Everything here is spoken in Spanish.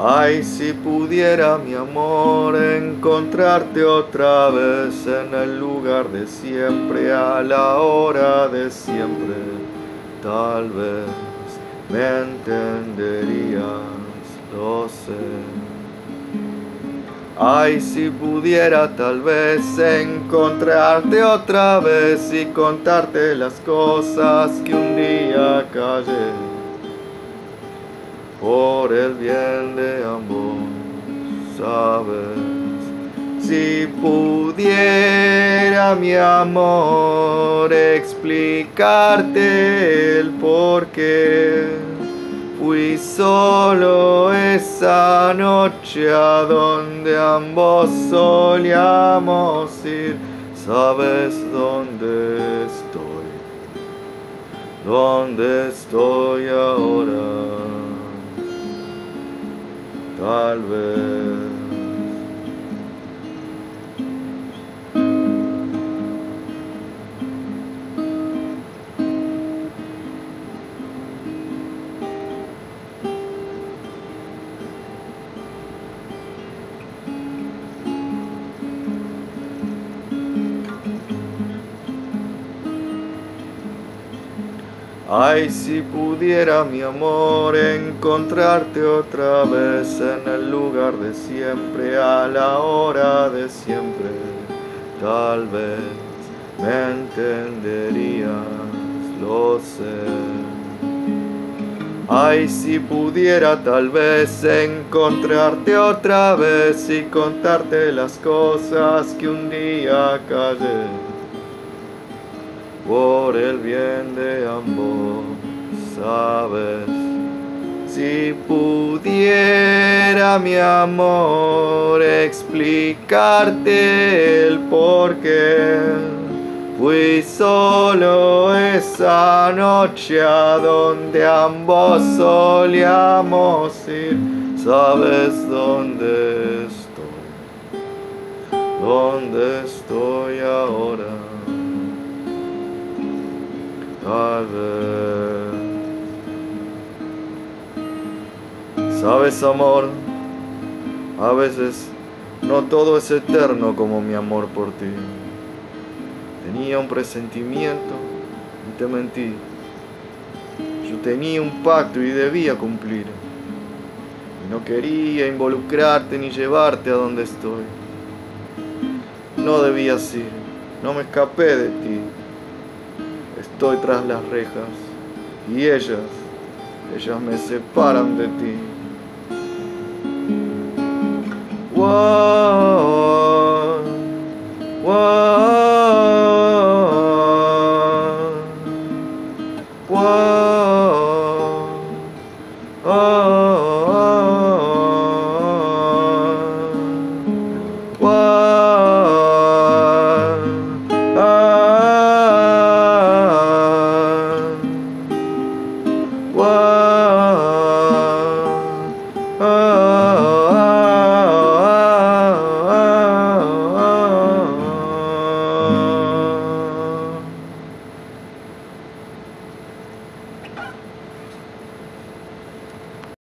Ay, si pudiera mi amor encontrarte otra vez en el lugar de siempre, a la hora de siempre, tal vez me entenderías, lo sé. Ay, si pudiera tal vez encontrarte otra vez y contarte las cosas que un día callé por el bien de ambos, sabes. Si pudiera mi amor explicarte el por qué fui solo esa noche a donde ambos solíamos ir, sabes dónde estoy, dónde estoy Ay, si pudiera mi amor encontrarte otra vez en el lugar de siempre, a la hora de siempre, tal vez me entenderías, lo sé. Ay, si pudiera tal vez encontrarte otra vez y contarte las cosas que un día callé por el bien de ambos, sabes. Si pudiera mi amor explicarte el por qué fui solo esa noche a donde ambos solíamos ir, sabes dónde estoy, dónde estoy ahora. Sabes, amor, a veces no todo es eterno como mi amor por ti. Tenía un presentimiento y te mentí. Yo tenía un pacto y debía cumplir. Y no quería involucrarte ni llevarte a donde estoy. No debías ir, no me escapé de ti estoy tras las rejas y ellas, ellas me separan de ti.